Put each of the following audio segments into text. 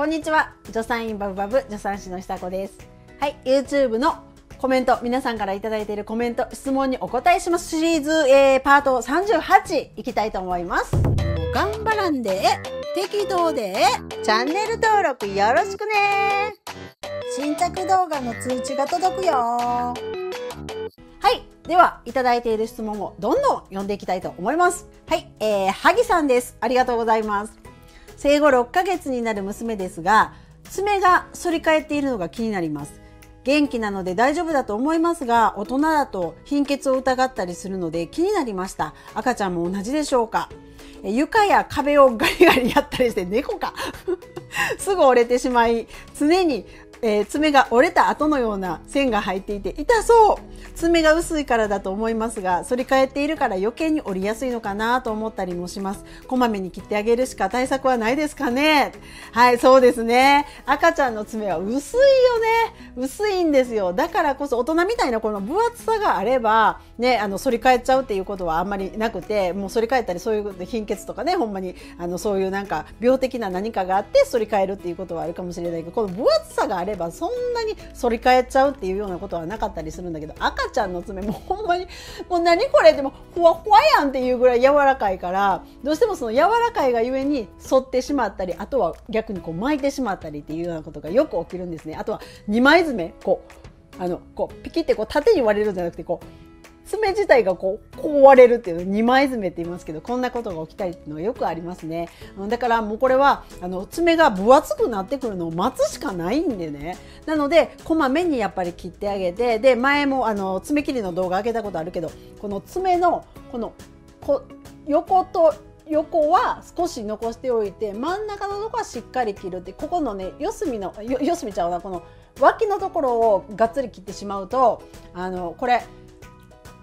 こんにちは助産院バブバブ助産師の久子ですはい YouTube のコメント皆さんから頂いているコメント質問にお答えしますシリーズ、えー、パート38いきたいと思います頑張らんで適当でチャンネル登録よろしくね新着動画の通知が届くよはいでは、いただいている質問をどんどん読んでいきたいと思います。はい、えー、萩さんです。ありがとうございます。生後6ヶ月になる娘ですが、爪が反り返っているのが気になります。元気なので大丈夫だと思いますが、大人だと貧血を疑ったりするので気になりました。赤ちゃんも同じでしょうか？床や壁をガリガリやったりして猫か？すぐ折れてしまい常にえー、爪が折れた後のような線が入っていて痛そう。爪が薄いからだと思いますが反り返っているから余計に折りやすいのかなと思ったりもします。こまめに切ってあげるしか対策はないですかね。はいそうですね。赤ちゃんの爪は薄いよね。薄いんですよ。だからこそ大人みたいなこの分厚さがあればねあの反り返っちゃうっていうことはあんまりなくてもう反り返ったりそういう貧血とかねほんまにあのそういうなんか病的な何かがあって反り返るっていうことはあるかもしれないけどこの分厚さがあればそんなに反り返っちゃうっていうようなことはなかったりするんだけど赤ちゃんの爪もほんまにもう何これでもふわふわやんっていうぐらい柔らかいからどうしてもその柔らかいがゆえに反ってしまったりあとは逆にこう巻いてしまったりっていうようなことがよく起きるんですね。あとは2枚爪こうあのこうピキってこう縦に割れるんじゃなくてこう爪自体がこうこう割れるっていう二枚爪って言いますけどこんなことが起きたりっていうのはよくありますね。だからもうこれはあの爪が分厚くなってくるのを待つしかないんでね。なのでこまめにやっぱり切ってあげてで前もあの爪切りの動画上げたことあるけどこの爪のこのこ横と横は少し残しておいて真ん中のとこはしっかり切るってここのね四隅の四隅ちゃうなこの脇のところをがっつり切ってしまうとあのこれ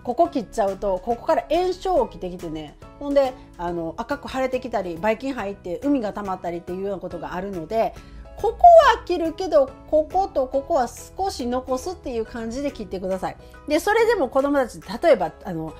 ここ切っちゃうとここから炎症起きてきてねほんであの赤く腫れてきたりばい菌入って海が溜まったりっていうようなことがあるのでここは切るけどこことここは少し残すっていう感じで切ってください。でそれでも子供たち例えばあの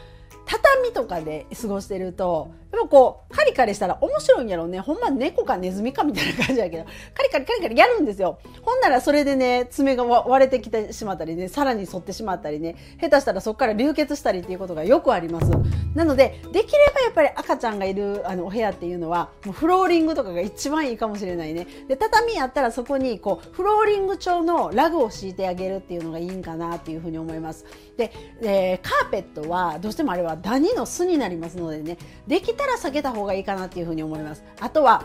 畳とかで過ごしてるとでもこうカリカリしたら面白いんやろうね。ほんま猫かネズミかみたいな感じだけど。カリカリカリカリやるんですよ。ほんならそれでね爪が割れてきてしまったりねさらに反ってしまったりね。下手したらそこから流血したりっていうことがよくあります。なのでできればやっぱり赤ちゃんがいるあのお部屋っていうのはもうフローリングとかが一番いいかもしれないね。で畳やったらそこにこうフローリング調のラグを敷いてあげるっていうのがいいんかなっていうふうに思います。で、えー、カーペットはどうしてもあれはダニの巣になりますのでねできたら避けた方がいいかなっていうふうに思います。あとは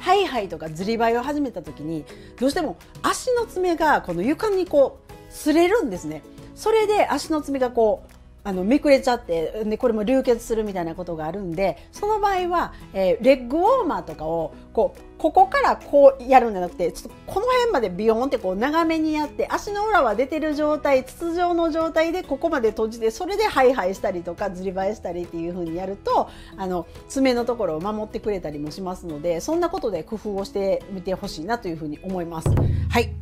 ハイハイとかずりばいを始めた時にどうしても足の爪がこの床にこう擦れるんですね。それで足の爪がこうあのめくれちゃってでこれも流血するみたいなことがあるんでその場合は、えー、レッグウォーマーとかをこうここからこうやるんじゃなくてちょっとこの辺までビヨーンってこう長めにやって足の裏は出てる状態筒状の状態でここまで閉じてそれでハイハイしたりとかずりばいしたりっていう風にやるとあの爪のところを守ってくれたりもしますのでそんなことで工夫をしてみてほしいなというふうに思います。はい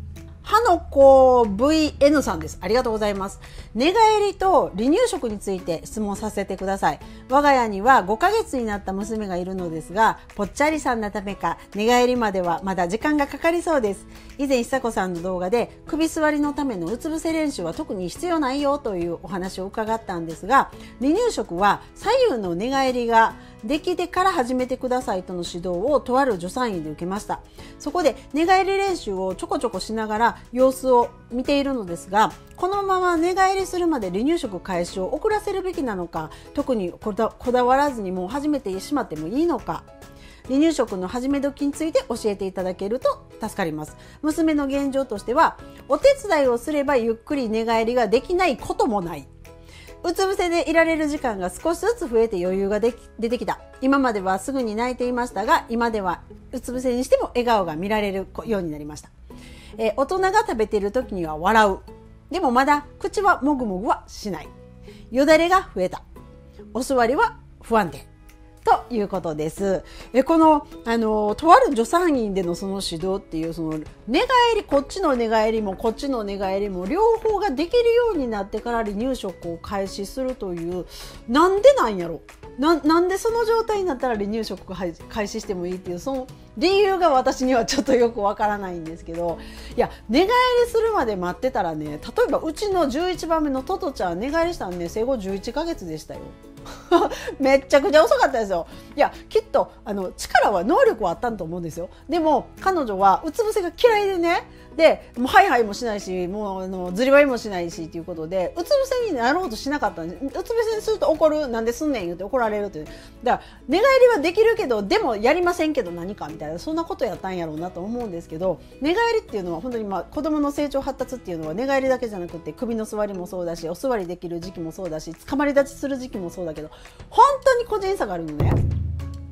歯の子 VN さんです。ありがとうございます。寝返りと離乳食について質問させてください。我が家には5ヶ月になった娘がいるのですが、ぽっちゃりさんなためか、寝返りまではまだ時間がかかりそうです。以前、久子さんの動画で、首座りのためのうつ伏せ練習は特に必要ないよというお話を伺ったんですが、離乳食は左右の寝返りができてから始めてくださいとの指導をとある助産院で受けました。そこで寝返り練習をちょこちょこしながら様子を見ているのですがこのまま寝返りするまで離乳食開始を遅らせるべきなのか特にこだわらずにもう始めてしまってもいいのか。離乳食の始め時について教えていただけると助かります。娘の現状としてはお手伝いをすればゆっくり寝返りができないこともない。うつ伏せでいられる時間が少しずつ増えて余裕ができ出てきた。今まではすぐに泣いていましたが今ではうつ伏せにしても笑顔が見られるようになりました、えー、大人が食べている時には笑う。でもまだ口はもぐもぐはしない。よだれが増えた。お座りは不安定。ということです。えこのあのとある助産院でのその指導っていうその寝返りこっちの寝返りもこっちの寝返りも両方ができるようになってから離乳食を開始するというなんでなんやろ？ななんでその状態になったら離乳食開始してもいいっていうその理由が私にはちょっとよくわからないんですけどいや寝返りするまで待ってたらね例えばうちの11番目のトトちゃん寝返りしたんね生後11ヶ月でしたよ。めっちゃくちゃ遅かったですよ。いやきっとあの力は能力はあったと思うんですよ。でも彼女はうつ伏せが嫌いでねでもうハイハイもしないしもうあのずりばいもしないしっていうことでうつ伏せになろうとしなかったんですうつ伏せにすると怒るなんですんねん言って怒られるってだから寝返りはできるけどでもやりませんけど何かみたいなそんなことやったんやろうなと思うんですけど寝返りっていうのは本当にまあ子供の成長発達っていうのは寝返りだけじゃなくて首の座りもそうだしお座りできる時期もそうだしつかまり立ちする時期もそうだけど本当に個人差があるのね。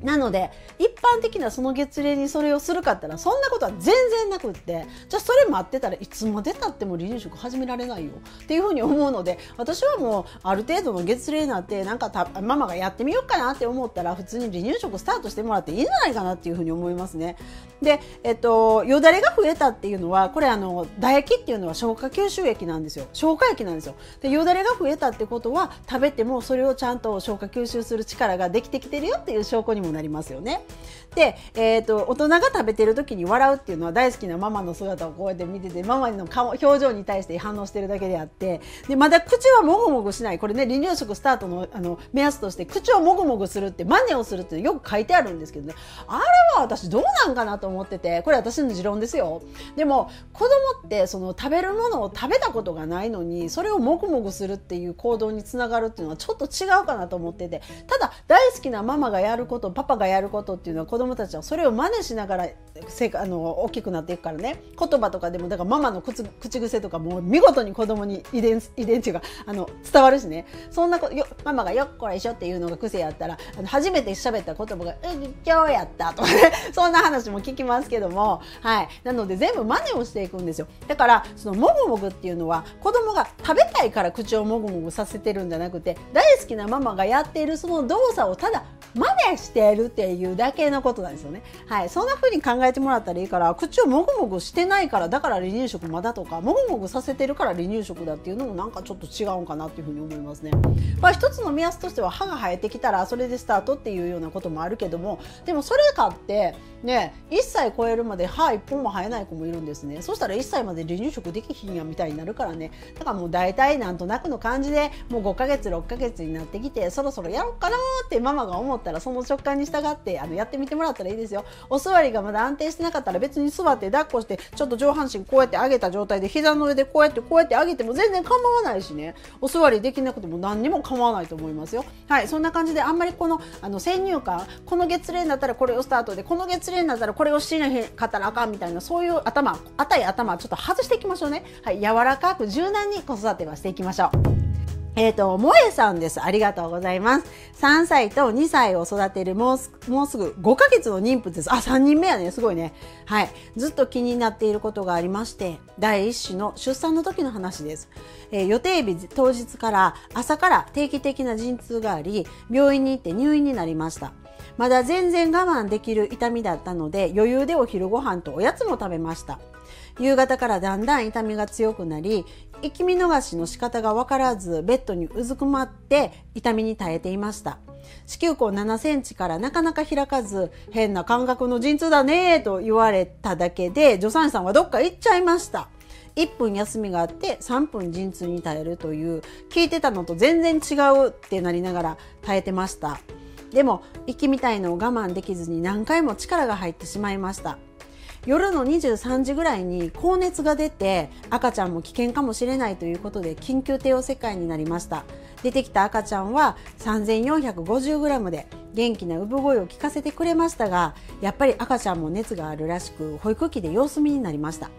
なので一般的なその月齢にそれをするかったらそんなことは全然なくってじゃあそれ待ってたらいつまでたっても離乳食始められないよっていうふうに思うので私はもうある程度の月齢になってなんかママがやってみようかなって思ったら普通に離乳食スタートしてもらっていいんじゃないかなっていうふうに思いますね。で、えっと、よだれが増えたっていうのはこれあの唾液っていうのは消化吸収液なんですよ消化液なんですよ。でよだれが増えたってことは食べてもそれをちゃんと消化吸収する力ができてきてるよっていう証拠にもなりますよね。で、えーと、大人が食べてる時に笑うっていうのは大好きなママの姿をこうやって見ててママの顔表情に対して反応してるだけであってでまだ口はもぐもぐしないこれね離乳食スタートのあの目安として口をもぐもぐするって真似をするってよく書いてあるんですけどねあれは私どうなんかなと思っててこれ私の持論ですよ。でも子供ってその食べるものを食べたことがないのにそれをもぐもぐするっていう行動につながるっていうのはちょっと違うかなと思っててただ大好きなママがやることパパがやることっていうのは子供たちはそれを真似しながらせあの大きくなっていくからね。言葉とかでもだからママの口癖とかも見事に子供に遺伝遺伝値があの伝わるしね。そんなことよママがよっこら一緒っていうのが癖やったらあの初めて喋った言葉が「うん今日やった」とかね。そんな話も聞きますけども。はい。なので全部真似をしていくんですよ。だからそのもぐもぐっていうのは子供が食べたいから口をもぐもぐさせてるんじゃなくて大好きなママがやっているその動作をただ真似してるっていうだけのことなんですよね。はい、そんな風に考えてもらったらいいから口をもぐもぐしてないからだから離乳食まだとかもぐもぐさせてるから離乳食だっていうのもなんかちょっと違うんかなっていう風に思いますね。まあ、一つの目安としては歯が生えてきたらそれでスタートっていうようなこともあるけどもでもそれかってね1歳超えるまで歯1本も生えない子もいるんですねそしたら1歳まで離乳食できひんやみたいになるからねだからもう大体なんとなくの感じでもう5ヶ月6ヶ月になってきてそろそろやろうかなってママが思ってたらその直感に従ってあのやってみてもらったらいいですよ。お座りがまだ安定してなかったら別に座って抱っこしてちょっと上半身こうやって上げた状態で膝の上でこうやってこうやって上げても全然構わないしね。お座りできなくても何にも構わないと思いますよ。はいそんな感じであんまりこのあの先入観この月齢になったらこれをスタートでこの月齢になったらこれをしなかったらあかんみたいなそういう頭あたい頭ちょっと外していきましょうね。はい柔らかく柔軟に子育てはしていきましょう。えっ、ー、と、萌えさんです。ありがとうございます。3歳と2歳を育てるもうすもうすぐ5ヶ月の妊婦です。あ、3人目やね。すごいね。はい。ずっと気になっていることがありまして、第1子の出産の時の話です。えー、予定日当日から朝から定期的な陣痛があり、病院に行って入院になりました。まだ全然我慢できる痛みだったので、余裕でお昼ご飯とおやつも食べました。夕方からだんだん痛みが強くなり息見逃しの仕方が分からずベッドにうずくまって痛みに耐えていました。子宮口7センチからなかなか開かず変な感覚の陣痛だねと言われただけで助産師さんはどっか行っちゃいました。1分休みがあって3分陣痛に耐えるという聞いてたのと全然違うってなりながら耐えてました。でも息みたいのを我慢できずに何回も力が入ってしまいました。夜の23時ぐらいに高熱が出て赤ちゃんも危険かもしれないということで緊急帝王切開になりました。出てきた赤ちゃんは 3450g で元気な産声を聞かせてくれましたがやっぱり赤ちゃんも熱があるらしく保育器で様子見になりました。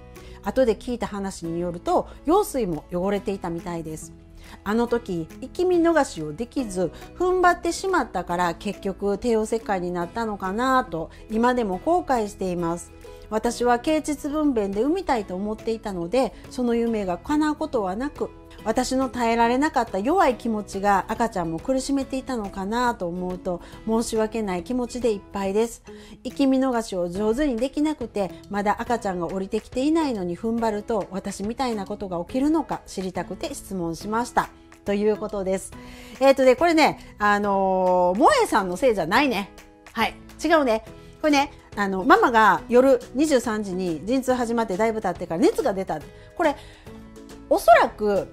後で聞いた話によると羊水も汚れていたみたいです。あの時生き見逃しをできず踏ん張ってしまったから結局帝王切開になったのかなと今でも後悔しています。私は啓蟄分娩で産みたいと思っていたのでその夢が叶うことはなく私の耐えられなかった弱い気持ちが赤ちゃんも苦しめていたのかなと思うと申し訳ない気持ちでいっぱいです。生き見逃しを上手にできなくてまだ赤ちゃんが降りてきていないのに踏ん張ると私みたいなことが起きるのか知りたくて質問しました。ということです。えっ、ー、とねこれねあのー、萌えさんのせいじゃないね。はい。違うね。これねあのママが夜23時に陣痛始まってだいぶ経ってから熱が出た。これおそらく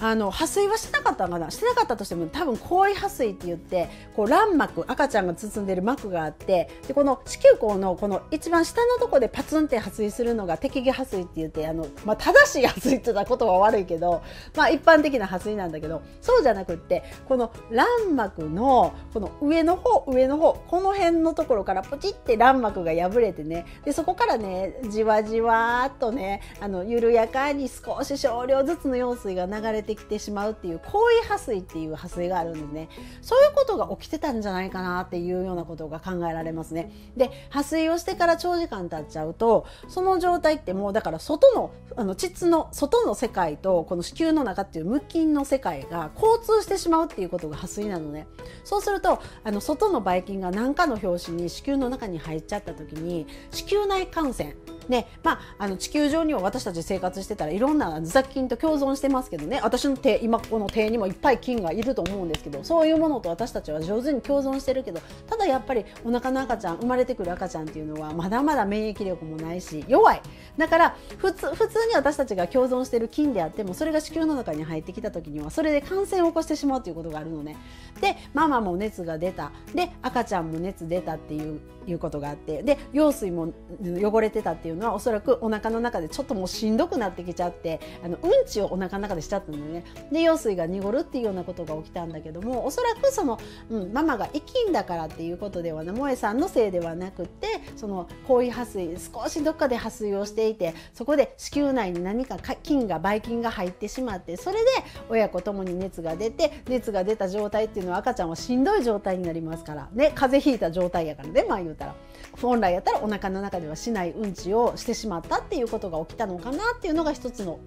あの破水はしてなかったのかな？してなかったとしても多分後位破水って言ってこう卵膜赤ちゃんが包んでる膜があってでこの子宮口のこの一番下のとこでパツンって破水するのが適宜破水って言ってあの、まあ、正しい破水って言ったことは悪いけど、まあ、一般的な破水なんだけどそうじゃなくってこの卵膜のこの上の方上の方この辺のところからポチって卵膜が破れてねでそこからねじわじわっとねあの緩やかに少し少量ずつの羊水が流れててきてしまうっていう行為破水っていう破水があるんですね。そういうことが起きてたんじゃないかなっていうようなことが考えられますね。で破水をしてから長時間経っちゃうとその状態ってもうだから外のあの膣の外の世界とこの子宮の中っていう無菌の世界が交通してしまうっていうことが破水なのね。そうするとあの外のばい菌が何かの拍子に子宮の中に入っちゃった時に子宮内感染で、まあ、あの地球上には私たち生活してたらいろんな雑菌と共存してますけどね。私の手今この手にもいっぱい菌がいると思うんですけどそういうものと私たちは上手に共存してるけどただやっぱりお腹の赤ちゃん生まれてくる赤ちゃんっていうのはまだまだ免疫力もないし弱い。だから普通普通に私たちが共存してる菌であってもそれが子宮の中に入ってきた時にはそれで感染を起こしてしまうということがあるのね。でママも熱が出た。で赤ちゃんも熱出たっていういうことがあって。で羊水も汚れてたっていうのはおそらくお腹の中でちょっともうしんどくなってきちゃってあのうんちをお腹の中でしちゃったのでね。で羊水が濁るっていうようなことが起きたんだけどもおそらくその、うん、ママが生きんだからっていうことではな萌えさんのせいではなくてその行為破水少しどっかで破水をしていてそこで子宮内に何か菌がばい菌が入ってしまってそれで親子ともに熱が出て熱が出た状態っていうのは赤ちゃんはしんどい状態になりますから。ね風邪ひいた状態やからねまあ言うたら。本来やったらお腹の中ではしないうんちをしてしまったっていうことが起きたのかなっていうのが一つの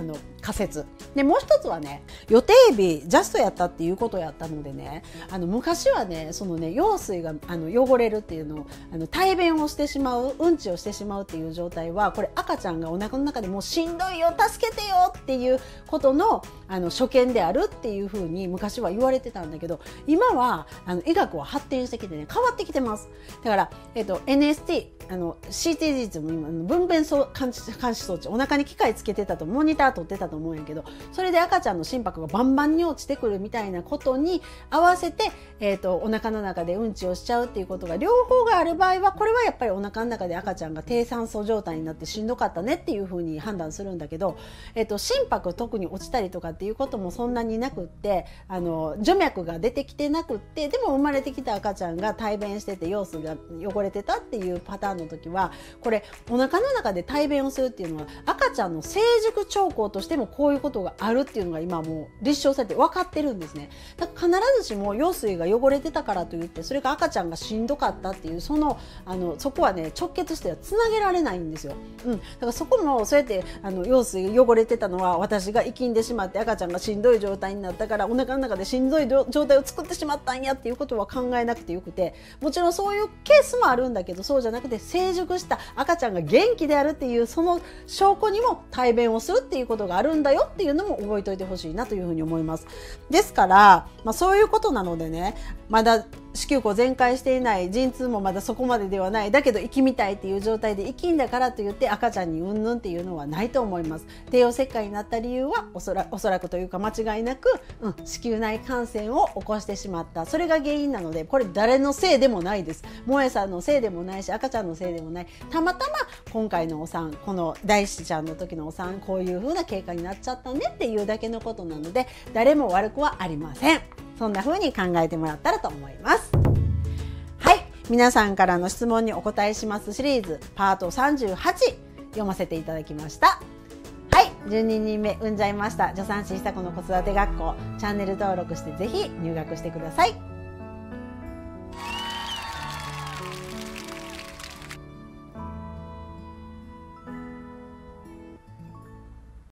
あの仮説。でもう一つはね予定日ジャストやったっていうことやったのでねあの昔はねそのね羊水があの汚れるっていうのをあの大便をしてしまううんちをしてしまうっていう状態はこれ赤ちゃんがお腹の中でもうしんどいよ助けてよっていうことのあの所見であるっていうふうに昔は言われてたんだけど今はあの医学は発展してきてね変わってきてます。だから、えっと、NST あの CT 術も今分娩監視監視装置お腹に機械つけてたとモニター取ってたと思うんやけどそれで赤ちゃんの心拍がバンバンに落ちてくるみたいなことに合わせて、えーと、お腹の中でうんちをしちゃうっていうことが両方がある場合はこれはやっぱりお腹の中で赤ちゃんが低酸素状態になってしんどかったねっていうふうに判断するんだけど、えーと、心拍特に落ちたりとかっていうこともそんなになくってあの除脈が出てきてなくってでも生まれてきた赤ちゃんが大便してて様子が汚れてたっていうパターンの時はこれお腹の中で大便をするっていうのは赤ちゃんの成熟兆候としてもこういうことがあるっていうのが今もう立証されて分かってるんですね。だから必ずしも羊水が汚れてたからといってそれが赤ちゃんがしんどかったっていうそのあのそこはね直結してはつなげられないんですよ、うん、だからそこもそうやってあの羊水汚れてたのは私が生きんでしまって赤ちゃんがしんどい状態になったからお腹の中でしんどい状態を作ってしまったんやっていうことは考えなくてよくてもちろんそういうケースもあるんだけどそうじゃなくて成熟した赤ちゃんが元気であるっていうその証拠にも大便をするっていうことがあるんだよっていうのも覚えておいてほしいなというふうに思います。ですから、まあ、そういうことなのでねまだ子宮口全開していない陣痛もまだそこまでではないだけど生きみたいっていう状態で生きんだからといって赤ちゃんにうんぬんっていうのはないと思います帝王切開になった理由はおそらおそらくというか間違いなく、うん、子宮内感染を起こしてしまったそれが原因なのでこれ誰のせいでもないです萌えさんのせいでもないし赤ちゃんのせいでもないたまたま今回のお産この大師ちゃんの時のお産こういう風な経過になっちゃったねっていうだけのことなので誰も悪くはありませんそんな風に考えてもらったらと思います。はい。皆さんからの質問にお答えしますシリーズパート38読ませていただきました。はい。12人目産んじゃいました。助産師久子の子育て学校。チャンネル登録してぜひ入学してください。